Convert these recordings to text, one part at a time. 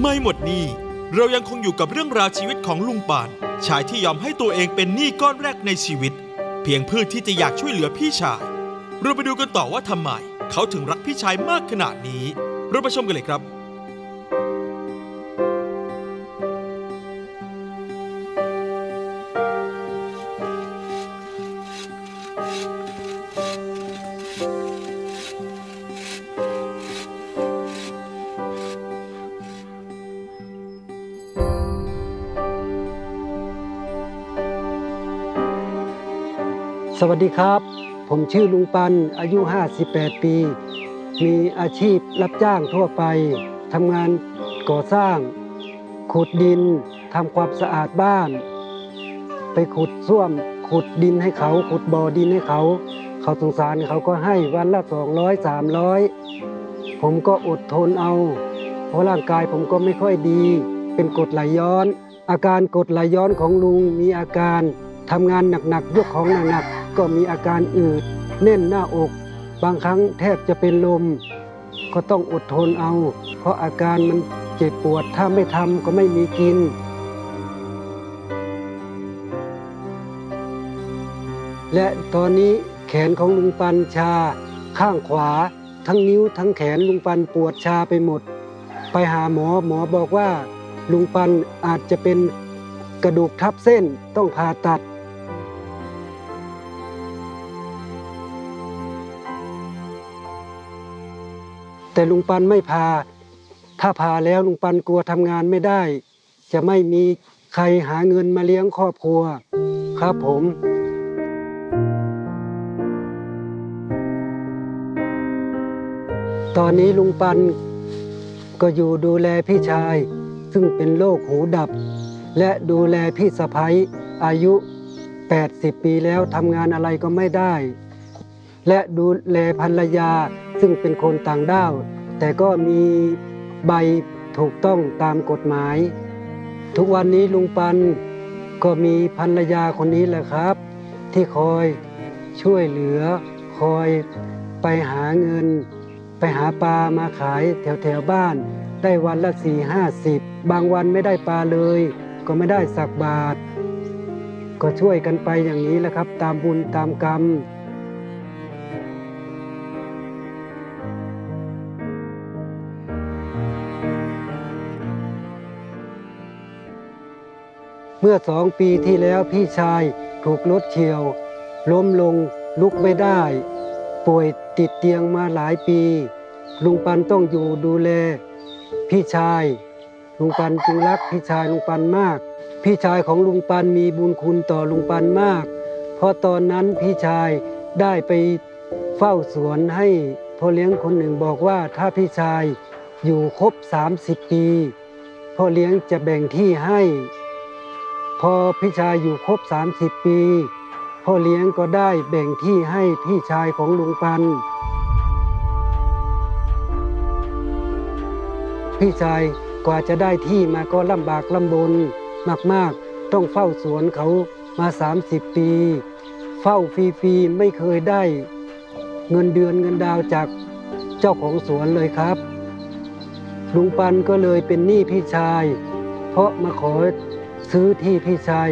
ไม่หมดนี้ เรายังคงอยู่กับเรื่องราวชีวิตของลุงปาน ชายที่ยอมให้ตัวเองเป็นหนี้ก้อนแรกในชีวิต เพียงเพื่อที่จะอยากช่วยเหลือพี่ชาย เราไปดูกันต่อว่าทำไม เขาถึงรักพี่ชายมากขนาดนี้ เราไปชมกันเลยครับ สวัสดีครับ ผมชื่อลุงปันอายุ 58 ปี มีอาชีพรับจ้างทั่วไปทำงานก่อสร้าง ขุดดินทำความสะอาดบ้าน ไปขุดส้วมขุดดินให้เขา ขุดบ่อดินให้เขา เขาสงสารเขาก็ให้วันละ 200 300 ผมก็อดทนเอา เพราะร่างกายผมก็ไม่ค่อยดี เป็นกรดไหลย้อน อาการกรดไหลย้อนของลุงมีอาการทำงานหนักๆยกของหนักๆ ก็มีอาการอืดแน่นหน้าอก บางครั้งแทบจะเป็นลม ก็ต้องอดทนเอา เพราะอาการมันเจ็บปวดถ้าไม่ทำก็ไม่มีกิน และตอนนี้แขนของลุงปันชา ข้างขวา ทั้งนิ้วทั้งแขนลุงปันปวดชาไปหมด ไปหาหมอหมอบอกว่า ลุงปันอาจจะเป็นกระดูกทับเส้นต้องผ่าตัด แต่ลุงปันไม่พา ถ้าพาแล้วลุงปันกลัวทำงานไม่ได้ จะไม่มีใครหาเงินมาเลี้ยงครอบครัว ครับผมตอนนี้ลุงปันก็อยู่ดูแลพี่ชาย ซึ่งเป็นโรคหูดับ และดูแลพี่สะพ้ยอายุ 80 ปีแล้วทำงานอะไรก็ไม่ได้ และดูแลภรรยาซึ่งเป็นคนต่างด้าว แต่ก็มีใบถูกต้องตามกฎหมาย ทุกวันนี้ลุงปันก็มีภรรยาคนนี้แหละครับ ที่คอยช่วยเหลือ คอยไปหาเงิน ไปหาปลามาขายแถวแถวบ้าน ได้วันละสี่ห้าสิบบางวันไม่ได้ปลาเลย ก็ไม่ได้สักบาท ก็ช่วยกันไปอย่างนี้แหละครับ ตามบุญตามกรรม มื่อสองปีที่แล้วพี่ชายถูกรถเฉียว ล้มลงลุกไม่ได้ ป่วยติดเตียงมาหลายปี ลุงปันต้องอยู่ดูแล พี่ชาย ลุงปันจึงรักพี่ชายลุงปันมาก พี่ชายของลุงปันมีบุญคุณต่อลุงปันมาก เพราะตอนนั้นพี่ชายได้ไปเฝ้าสวนให้พ่อเลี้ยงคนหนึ่งบอกว่าถ้าพี่ชายอยู่ครบ 30 ปีพ่อเลี้ยงจะแบ่งที่ให้ พอพี่ชายอยู่ครบ 30 ปี พ่อเลี้ยงก็ได้แบ่งที่ให้พี่ชายของลุงปัน พี่ชายกว่าจะได้ที่มาก็ลำบากลำบนมากๆ ต้องเฝ้าสวนเขามา 30 ปี เฝ้าฟรีๆไม่เคยได้ เงินเดือนเงินดาวจากเจ้าของสวนเลยครับลุงปันก็เลยเป็นหนี้พี่ชาย เพราะมาขอ ซื้อที่พี่ชาย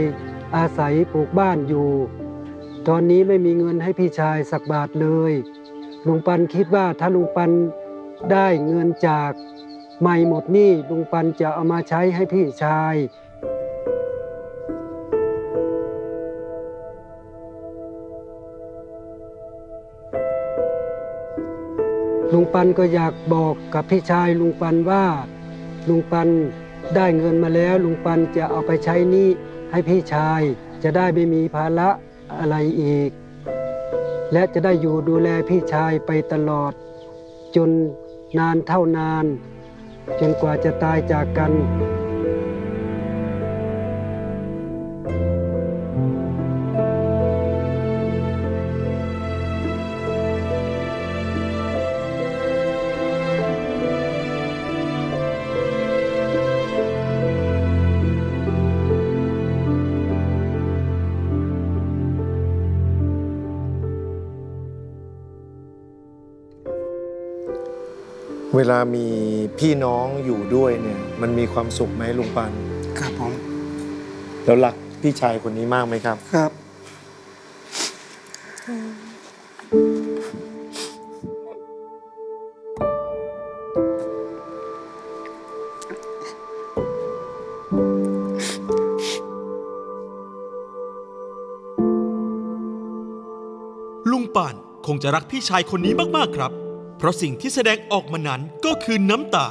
อาศัยปลูกบ้านอยู่ ตอนนี้ไม่มีเงินให้พี่ชายสักบาทเลย ลุงปันคิดว่าถ้าลุงปันได้เงินจากไม่หมดหนี้ลุงปันจะเอามาใช้ให้พี่ชายลุงปันก็อยากบอกกับพี่ชายลุงปันว่าลุงปัน ได้เงินมาแล้วลุงปันจะเอาไปใช้หนี้ให้พี่ชาย จะได้ไม่มีภาระอะไรอีก และจะได้อยู่ดูแลพี่ชายไปตลอด จนนานเท่านาน จนกว่าจะตายจากกัน เวลามีพี่น้องอยู่ด้วยเนี่ย มันมีความสุขไหมลุงปันครับผมแล้วรักพี่ชายคนนี้มากไหมครับ ครับ ลุงป่านคงจะรักพี่ชายคนนี้มาก ๆ ครับ เพราะสิ่งที่แสดงออกมานั้นก็คือน้ำตา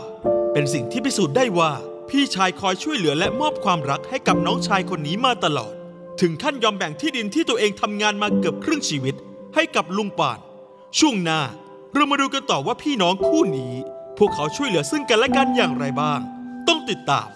เป็นสิ่งที่พิสูจน์ได้ว่า พี่ชายคอยช่วยเหลือและมอบความรักให้กับน้องชายคนนี้มาตลอด ถึงขั้นยอมแบ่งที่ดินที่ตัวเองทำงานมาเกือบครึ่งชีวิต ให้กับลุงป่าน ช่วงหน้าเรามาดูกันต่อว่าพี่น้องคู่นี้ พวกเขาช่วยเหลือซึ่งกันและกันอย่างไรบ้าง ต้องติดตาม